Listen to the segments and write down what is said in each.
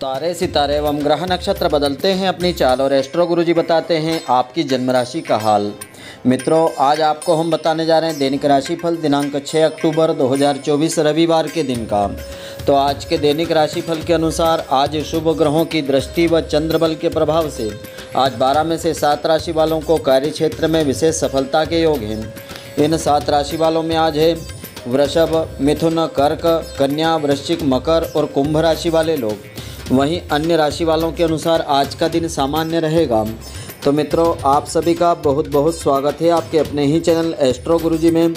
तारे सितारे एवं ग्रह नक्षत्र बदलते हैं अपनी चाल और एस्ट्रो गुरुजी बताते हैं आपकी जन्म राशि का हाल। मित्रों, आज आपको हम बताने जा रहे हैं दैनिक राशिफल दिनांक 6 अक्टूबर 2024 रविवार के दिन का। तो आज के दैनिक राशिफल के अनुसार आज शुभ ग्रहों की दृष्टि व चंद्रबल के प्रभाव से आज 12 में से सात राशि वालों को कार्य क्षेत्र में विशेष सफलता के योग हैं। इन सात राशि वालों में आज है वृषभ, मिथुन, कर्क, कन्या, वृश्चिक, मकर और कुंभ राशि वाले लोग। वहीं अन्य राशि वालों के अनुसार आज का दिन सामान्य रहेगा। तो मित्रों, आप सभी का बहुत बहुत स्वागत है आपके अपने ही चैनल एस्ट्रो गुरुजी में।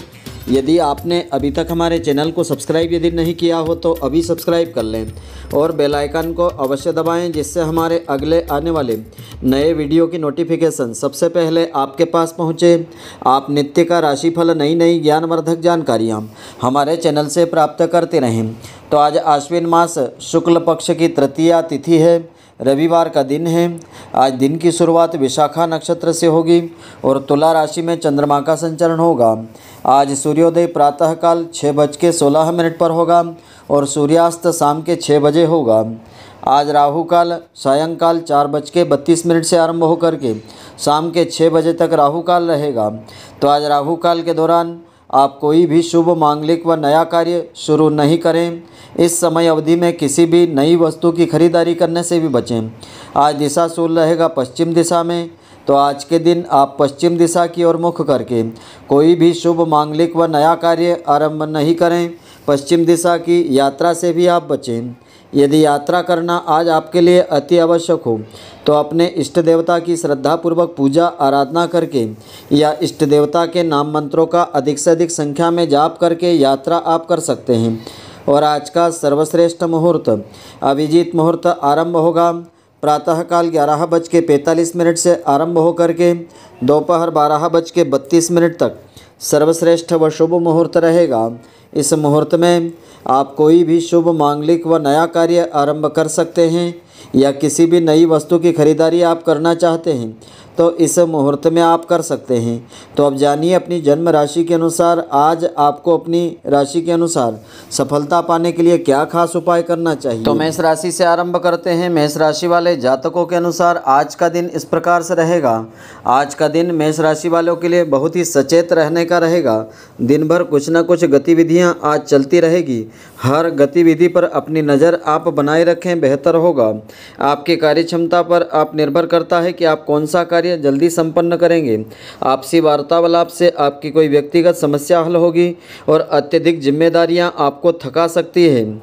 यदि आपने अभी तक हमारे चैनल को सब्सक्राइब यदि नहीं किया हो तो अभी सब्सक्राइब कर लें और बेल आइकन को अवश्य दबाएँ, जिससे हमारे अगले आने वाले नए वीडियो की नोटिफिकेशन सबसे पहले आपके पास पहुँचे। आप नित्य का राशिफल, नई नई ज्ञानवर्धक जानकारियाँ हमारे चैनल से प्राप्त करते रहें। तो आज आश्विन मास शुक्ल पक्ष की तृतीया तिथि है। रविवार का दिन है। आज दिन की शुरुआत विशाखा नक्षत्र से होगी और तुला राशि में चंद्रमा का संचरण होगा। आज सूर्योदय प्रातःकाल छः बज के सोलह मिनट पर होगा और सूर्यास्त शाम के छः बजे होगा। आज राहु काल सायंकाल चार बज के बत्तीस मिनट से आरंभ होकर के शाम के छः बजे तक राहु काल रहेगा। तो आज राहु काल के दौरान आप कोई भी शुभ मांगलिक व नया कार्य शुरू नहीं करें। इस समय अवधि में किसी भी नई वस्तु की खरीदारी करने से भी बचें। आज दिशा शूल रहेगा पश्चिम दिशा में। तो आज के दिन आप पश्चिम दिशा की ओर मुख करके कोई भी शुभ मांगलिक व नया कार्य आरंभ नहीं करें। पश्चिम दिशा की यात्रा से भी आप बचें। यदि यात्रा करना आज आपके लिए अति आवश्यक हो तो अपने इष्ट देवता की श्रद्धापूर्वक पूजा, आराधना करके या इष्ट देवता के नाम मंत्रों का अधिक से अधिक संख्या में जाप करके यात्रा आप कर सकते हैं। और आज का सर्वश्रेष्ठ मुहूर्त, अभिजीत मुहूर्त आरंभ होगा। प्रातःकाल ग्यारह बज के पैंतालीस मिनट से आरंभ होकर के दोपहर बारह बज के बत्तीस मिनट तक सर्वश्रेष्ठ व शुभ मुहूर्त रहेगा। इस मुहूर्त में आप कोई भी शुभ मांगलिक व नया कार्य आरंभ कर सकते हैं या किसी भी नई वस्तु की खरीदारी आप करना चाहते हैं। तो इस मुहूर्त में आप कर सकते हैं। तो अब जानिए अपनी जन्म राशि के अनुसार आज आपको अपनी राशि के अनुसार सफलता पाने के लिए क्या खास उपाय करना चाहिए? तो मेष राशि से आरंभ करते हैं। मेष राशि वाले जातकों के अनुसार आज का दिन इस प्रकार से रहेगा। आज का दिन मेष राशि वालों के लिए बहुत ही सचेत रहने का रहेगा। दिन भर कुछ न कुछ गतिविधियाँ आज चलती रहेगी। हर गतिविधि पर अपनी नज़र आप बनाए रखें, बेहतर होगा। आपकी कार्य क्षमता पर आप निर्भर करता है कि आप कौन सा कार्य जल्दी संपन्न करेंगे। आपसी वार्तालाप से आपकी कोई व्यक्तिगत समस्या हल होगी और अत्यधिक जिम्मेदारियाँ आपको थका सकती है।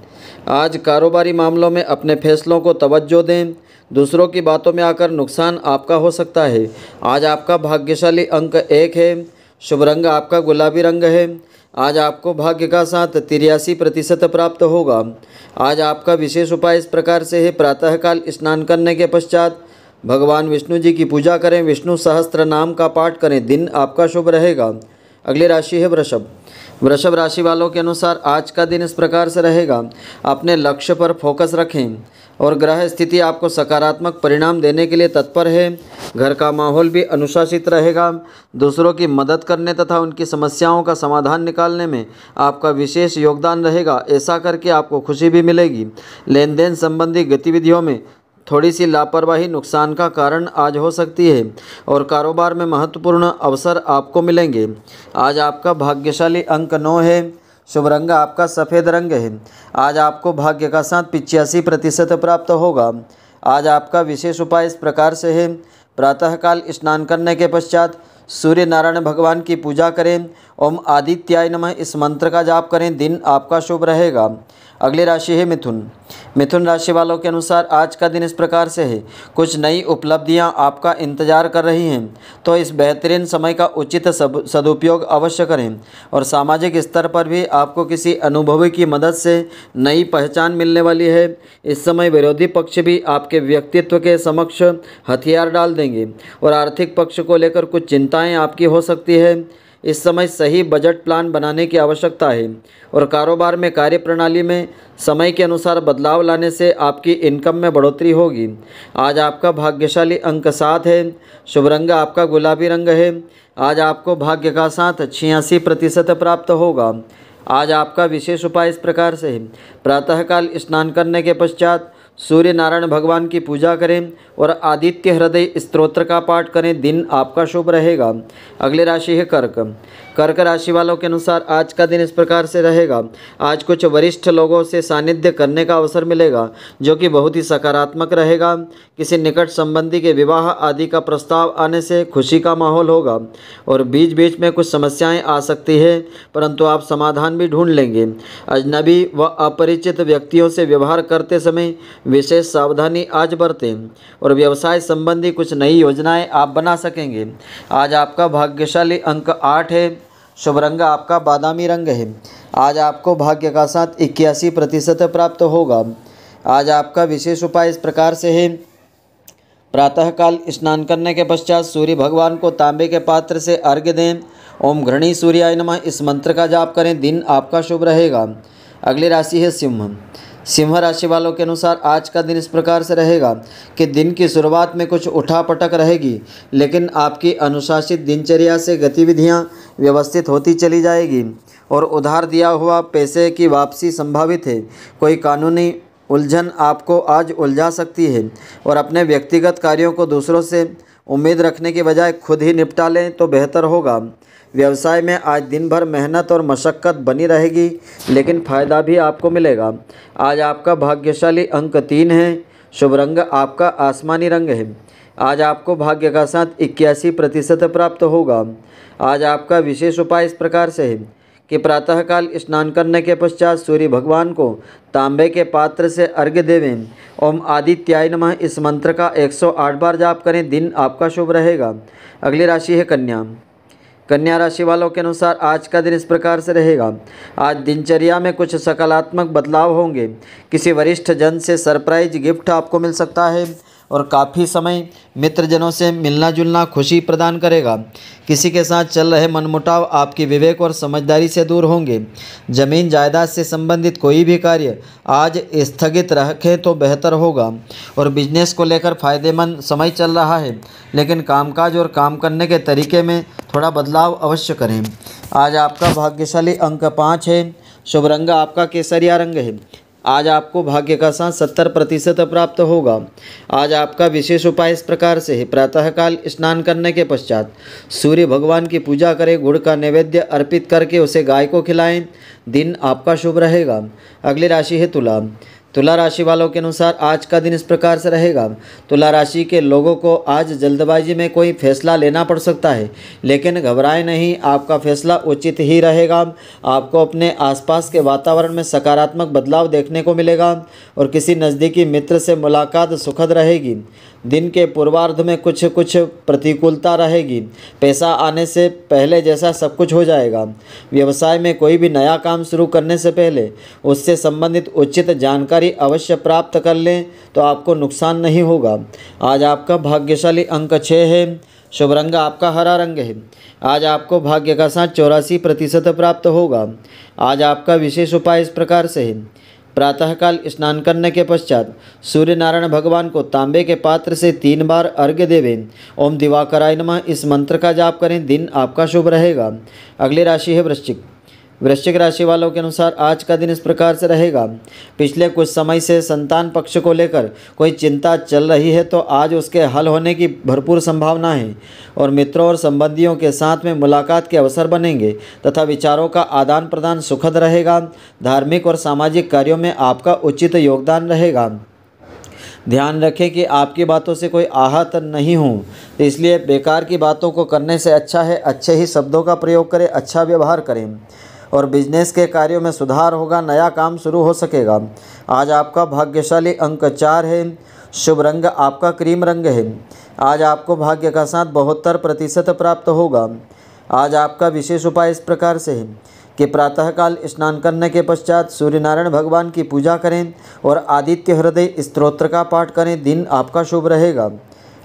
आज कारोबारी मामलों में अपने फैसलों को तवज्जो दें। दूसरों की बातों में आकर नुकसान आपका हो सकता है। आज आपका भाग्यशाली अंक एक है। शुभ रंग आपका गुलाबी रंग है। आज आपको भाग्य का साथ तिरासी प्रतिशत प्राप्त होगा। आज आपका विशेष उपाय इस प्रकार से है। प्रातःकाल स्नान करने के पश्चात भगवान विष्णु जी की पूजा करें, विष्णु सहस्त्र नाम का पाठ करें, दिन आपका शुभ रहेगा। अगली राशि है वृषभ। वृषभ राशि वालों के अनुसार आज का दिन इस प्रकार से रहेगा। अपने लक्ष्य पर फोकस रखें और ग्रह स्थिति आपको सकारात्मक परिणाम देने के लिए तत्पर है। घर का माहौल भी अनुशासित रहेगा। दूसरों की मदद करने तथा उनकी समस्याओं का समाधान निकालने में आपका विशेष योगदान रहेगा। ऐसा करके आपको खुशी भी मिलेगी। लेन देन संबंधी गतिविधियों में थोड़ी सी लापरवाही नुकसान का कारण आज हो सकती है और कारोबार में महत्वपूर्ण अवसर आपको मिलेंगे। आज आपका भाग्यशाली अंक नौ है। शुभ रंग आपका सफ़ेद रंग है। आज आपको भाग्य का साथ पिचासी प्रतिशत प्राप्त होगा। आज आपका विशेष उपाय इस प्रकार से है। प्रातःकाल स्नान करने के पश्चात सूर्य नारायण भगवान की पूजा करें। ओम आदित्याय नमः। इस मंत्र का जाप करें। दिन आपका शुभ रहेगा। अगली राशि है मिथुन। मिथुन राशि वालों के अनुसार आज का दिन इस प्रकार से है। कुछ नई उपलब्धियाँ आपका इंतज़ार कर रही हैं तो इस बेहतरीन समय का उचित सदुपयोग अवश्य करें और सामाजिक स्तर पर भी आपको किसी अनुभवी की मदद से नई पहचान मिलने वाली है। इस समय विरोधी पक्ष भी आपके व्यक्तित्व के समक्ष हथियार डाल देंगे और आर्थिक पक्ष को लेकर कुछ चिंताएँ आपकी हो सकती है। इस समय सही बजट प्लान बनाने की आवश्यकता है और कारोबार में कार्य प्रणाली में समय के अनुसार बदलाव लाने से आपकी इनकम में बढ़ोतरी होगी। आज आपका भाग्यशाली अंक सात है। शुभ रंग आपका गुलाबी रंग है। आज आपको भाग्य का साथ छियासी प्रतिशत प्राप्त होगा। आज आपका विशेष उपाय इस प्रकार से है। प्रातःकाल स्नान करने के पश्चात सूर्य नारायण भगवान की पूजा करें। और आदित्य हृदय स्त्रोत्र का पाठ करें। दिन आपका शुभ रहेगा। अगली राशि है कर्क। कर्क राशि वालों के अनुसार आज का दिन इस प्रकार से रहेगा। आज कुछ वरिष्ठ लोगों से सानिध्य करने का अवसर मिलेगा, जो कि बहुत ही सकारात्मक रहेगा। किसी निकट संबंधी के विवाह आदि का प्रस्ताव आने से खुशी का माहौल होगा और बीच बीच में कुछ समस्याएँ आ सकती है, परंतु आप समाधान भी ढूंढ लेंगे। अजनबी व अपरिचित व्यक्तियों से व्यवहार करते समय विशेष सावधानी आज बरतें। और व्यवसाय संबंधी कुछ नई योजनाएँ आप बना सकेंगे। आज आपका भाग्यशाली अंक आठ है। शुभ रंग आपका बादामी रंग है। आज आपको भाग्य का साथ इक्यासी प्रतिशत प्राप्त होगा। आज आपका विशेष उपाय इस प्रकार से है। प्रातःकाल स्नान करने के पश्चात सूर्य भगवान को तांबे के पात्र से अर्घ्य दें। ओम घृणी सूर्याय नमः। इस मंत्र का जाप करें। दिन आपका शुभ रहेगा। अगली राशि है सिंह। सिंह राशि वालों के अनुसार आज का दिन इस प्रकार से रहेगा कि दिन की शुरुआत में कुछ उठापटक रहेगी, लेकिन आपकी अनुशासित दिनचर्या से गतिविधियाँ व्यवस्थित होती चली जाएगी और उधार दिया हुआ पैसे की वापसी संभावित है। कोई कानूनी उलझन आपको आज उलझा सकती है और अपने व्यक्तिगत कार्यों को दूसरों से उम्मीद रखने के बजाय खुद ही निपटा लें तो बेहतर होगा। व्यवसाय में आज दिन भर मेहनत और मशक्क़त बनी रहेगी, लेकिन फ़ायदा भी आपको मिलेगा। आज आपका भाग्यशाली अंक तीन है। शुभ रंग आपका आसमानी रंग है। आज आपको भाग्य का साथ इक्यासी प्रतिशत प्राप्त होगा। आज आपका विशेष उपाय इस प्रकार से है कि प्रातःकाल स्नान करने के पश्चात सूर्य भगवान को तांबे के पात्र से अर्घ्य देवें। ओम आदित्याय नमः। इस मंत्र का 108 बार जाप करें। दिन आपका शुभ रहेगा। अगली राशि है कन्या। कन्या राशि वालों के अनुसार आज का दिन इस प्रकार से रहेगा। आज दिनचर्या में कुछ सकारात्मक बदलाव होंगे। किसी वरिष्ठ जन से सरप्राइज़ गिफ्ट आपको मिल सकता है। और काफ़ी समय मित्रजनों से मिलना जुलना खुशी प्रदान करेगा। किसी के साथ चल रहे मनमुटाव आपकी विवेक और समझदारी से दूर होंगे। ज़मीन जायदाद से संबंधित कोई भी कार्य आज स्थगित रखें तो बेहतर होगा। और बिज़नेस को लेकर फ़ायदेमंद समय चल रहा है, लेकिन कामकाज और काम करने के तरीके में थोड़ा बदलाव अवश्य करें। आज आपका भाग्यशाली अंक पाँच है। शुभ रंग आपका केसरिया रंग है। आज आपको भाग्य का साथ सत्तर प्रतिशत प्राप्त होगा। आज आपका विशेष उपाय इस प्रकार से है। प्रातःकाल स्नान करने के पश्चात सूर्य भगवान की पूजा करें, गुड़ का नैवेद्य अर्पित करके उसे गाय को खिलाएँ। दिन आपका शुभ रहेगा। अगली राशि है तुला। तुला राशि वालों के अनुसार आज का दिन इस प्रकार से रहेगा। तुला राशि के लोगों को आज जल्दबाजी में कोई फैसला लेना पड़ सकता है, लेकिन घबराए नहीं, आपका फैसला उचित ही रहेगा। आपको अपने आसपास के वातावरण में सकारात्मक बदलाव देखने को मिलेगा और किसी नज़दीकी मित्र से मुलाकात सुखद रहेगी। दिन के पूर्वार्ध में कुछ कुछ प्रतिकूलता रहेगी। पैसा आने से पहले जैसा सब कुछ हो जाएगा। व्यवसाय में कोई भी नया काम शुरू करने से पहले उससे संबंधित उचित जानकारी अवश्य प्राप्त कर लें तो आपको नुकसान नहीं होगा। आज आपका भाग्यशाली अंक छः है। शुभ रंग आपका हरा रंग है। आज आपको भाग्य का साथ चौरासी प्रतिशत प्राप्त होगा। आज आपका विशेष उपाय इस प्रकार से है। प्रातःकाल स्नान करने के पश्चात सूर्य नारायण भगवान को तांबे के पात्र से तीन बार अर्घ्य देवें। ओम दिवाकराय नमः। इस मंत्र का जाप करें। दिन आपका शुभ रहेगा। अगली राशि है वृश्चिक। वृश्चिक राशि वालों के अनुसार आज का दिन इस प्रकार से रहेगा। पिछले कुछ समय से संतान पक्ष को लेकर कोई चिंता चल रही है तो आज उसके हल होने की भरपूर संभावना है और मित्रों और संबंधियों के साथ में मुलाकात के अवसर बनेंगे तथा विचारों का आदान प्रदान सुखद रहेगा। धार्मिक और सामाजिक कार्यों में आपका उचित योगदान रहेगा। ध्यान रखें कि आपकी बातों से कोई आहत नहीं हो तो इसलिए बेकार की बातों को करने से अच्छा है अच्छे ही शब्दों का प्रयोग करें अच्छा व्यवहार करें। और बिज़नेस के कार्यों में सुधार होगा, नया काम शुरू हो सकेगा। आज आपका भाग्यशाली अंक चार है। शुभ रंग आपका क्रीम रंग है। आज आपको भाग्य का साथ बहत्तर प्रतिशत प्राप्त होगा। आज आपका विशेष उपाय इस प्रकार से है कि प्रातःकाल स्नान करने के पश्चात सूर्यनारायण भगवान की पूजा करें और आदित्य हृदय स्त्रोत्र का पाठ करें। दिन आपका शुभ रहेगा।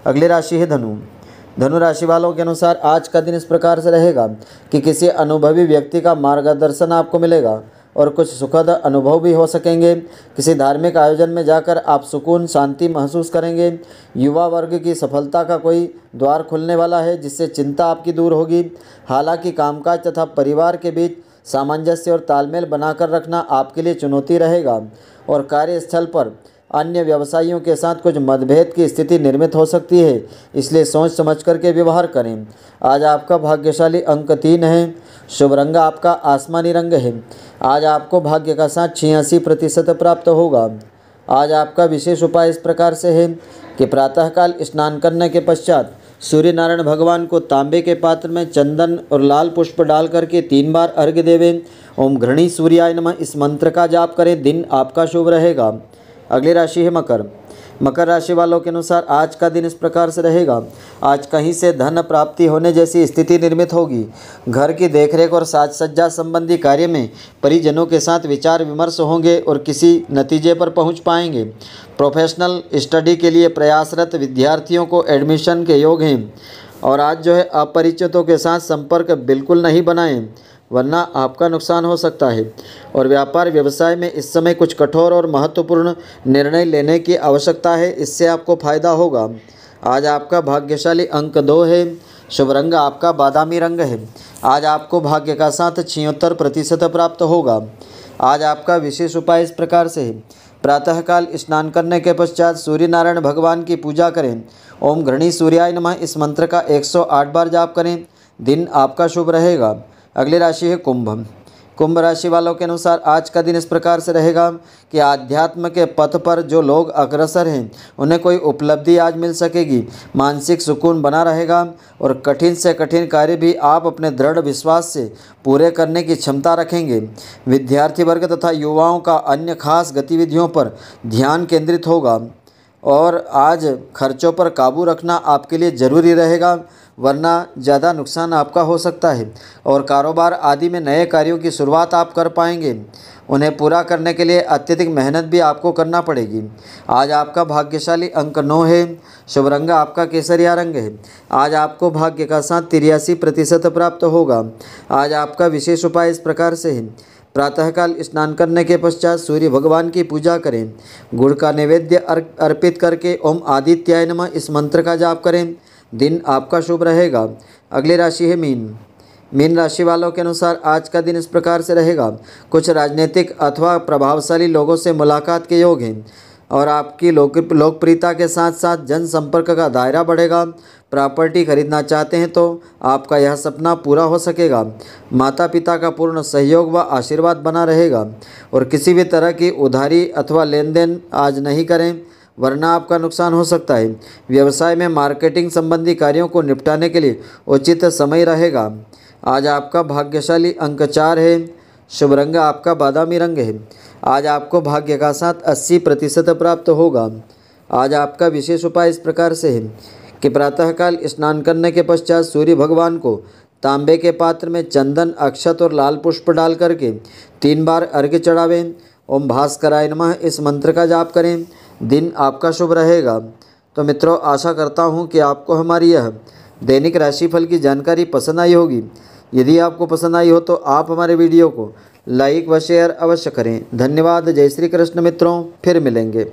अगली राशि है धनु। धनु राशि वालों के अनुसार आज का दिन इस प्रकार से रहेगा कि किसी अनुभवी व्यक्ति का मार्गदर्शन आपको मिलेगा और कुछ सुखद अनुभव भी हो सकेंगे। किसी धार्मिक आयोजन में जाकर आप सुकून, शांति महसूस करेंगे। युवा वर्ग की सफलता का कोई द्वार खुलने वाला है, जिससे चिंता आपकी दूर होगी। हालाँकि कामकाज तथा परिवार के बीच सामंजस्य और तालमेल बनाकर रखना आपके लिए चुनौती रहेगा और कार्यस्थल पर अन्य व्यवसायियों के साथ कुछ मतभेद की स्थिति निर्मित हो सकती है, इसलिए सोच समझ करके व्यवहार करें। आज आपका भाग्यशाली अंक तीन है। शुभ रंग आपका आसमानी रंग है। आज आपको भाग्य का साथ छियासी प्रतिशत प्राप्त होगा। आज आपका विशेष उपाय इस प्रकार से है कि प्रातःकाल स्नान करने के पश्चात सूर्य नारायण भगवान को तांबे के पात्र में चंदन और लाल पुष्प डाल करके तीन बार अर्घ्य देवें। ओम घृणी सूर्याय नमः। इस मंत्र का जाप करें। दिन आपका शुभ रहेगा। अगली राशि है मकर। मकर राशि वालों के अनुसार आज का दिन इस प्रकार से रहेगा। आज कहीं से धन प्राप्ति होने जैसी स्थिति निर्मित होगी। घर की देखरेख और साज सज्जा संबंधी कार्य में परिजनों के साथ विचार विमर्श होंगे और किसी नतीजे पर पहुँच पाएँगे। प्रोफेशनल स्टडी के लिए प्रयासरत विद्यार्थियों को एडमिशन के योग हैं और आज जो है अपरिचितों के साथ संपर्क बिल्कुल नहीं बनाएँ। वरना आपका नुकसान हो सकता है। और व्यापार व्यवसाय में इस समय कुछ कठोर और महत्वपूर्ण निर्णय लेने की आवश्यकता है, इससे आपको फ़ायदा होगा। आज आपका भाग्यशाली अंक दो है। शुभ रंग आपका बादामी रंग है। आज आपको भाग्य का साथ छिहत्तर प्रतिशत प्राप्त होगा। आज आपका विशेष उपाय इस प्रकार से है। प्रातःकाल स्नान करने के पश्चात सूर्य नारायण भगवान की पूजा करें। ओम घृणी सूर्याय नमः इस मंत्र का 108 बार जाप करें। दिन आपका शुभ रहेगा। अगली राशि है कुंभ कुंभ राशि वालों के अनुसार आज का दिन इस प्रकार से रहेगा कि आध्यात्म के पथ पर जो लोग अग्रसर हैं, उन्हें कोई उपलब्धि आज मिल सकेगी, मानसिक सुकून बना रहेगा और कठिन से कठिन कार्य भी आप अपने दृढ़ विश्वास से पूरे करने की क्षमता रखेंगे। विद्यार्थी वर्ग तथा युवाओं का अन्य खास गतिविधियों पर ध्यान केंद्रित होगा और आज खर्चों पर काबू रखना आपके लिए ज़रूरी रहेगा। वरना ज़्यादा नुकसान आपका हो सकता है और कारोबार आदि में नए कार्यों की शुरुआत आप कर पाएँगे। उन्हें पूरा करने के लिए अत्यधिक मेहनत भी आपको करना पड़ेगी। आज आपका भाग्यशाली अंक नौ है। शुभ रंग आपका केसरिया रंग है। आज आपको भाग्य का साथ तिरासी प्रतिशत प्राप्त होगा। आज आपका विशेष उपाय इस प्रकार से है। प्रातःकाल स्नान करने के पश्चात सूर्य भगवान की पूजा करें। गुड़ का नैवेद्य अर्पित करके ओम आदित्याय नमः इस मंत्र का जाप करें। दिन आपका शुभ रहेगा। अगली राशि है मीन। मीन राशि वालों के अनुसार आज का दिन इस प्रकार से रहेगा। कुछ राजनीतिक अथवा प्रभावशाली लोगों से मुलाकात के योग हैं और आपकी लोक लोकप्रियता के साथ साथ जनसंपर्क का दायरा बढ़ेगा। प्रॉपर्टी खरीदना चाहते हैं तो आपका यह सपना पूरा हो सकेगा। माता पिता का पूर्ण सहयोग व आशीर्वाद बना रहेगा। और किसी भी तरह की उधारी अथवा लेन देन आज नहीं करें। वरना आपका नुकसान हो सकता है। व्यवसाय में मार्केटिंग संबंधी कार्यों को निपटाने के लिए उचित समय रहेगा। आज आपका भाग्यशाली अंक चार है। शुभ रंग आपका बादामी रंग है। आज आपको भाग्य का साथ 80 प्रतिशत प्राप्त होगा। आज आपका विशेष उपाय इस प्रकार से है कि प्रातःकाल स्नान करने के पश्चात सूर्य भगवान को तांबे के पात्र में चंदन, अक्षत और लाल पुष्प डाल करके तीन बार अर्घ्य चढ़ावें। ओम भास्कराय नमः। इस मंत्र का जाप करें। दिन आपका शुभ रहेगा। तो मित्रों, आशा करता हूँ कि आपको हमारी यह दैनिक राशिफल की जानकारी पसंद आई होगी। यदि आपको पसंद आई हो तो आप हमारे वीडियो को लाइक व शेयर अवश्य करें। धन्यवाद। जय श्री कृष्ण मित्रों। फिर मिलेंगे।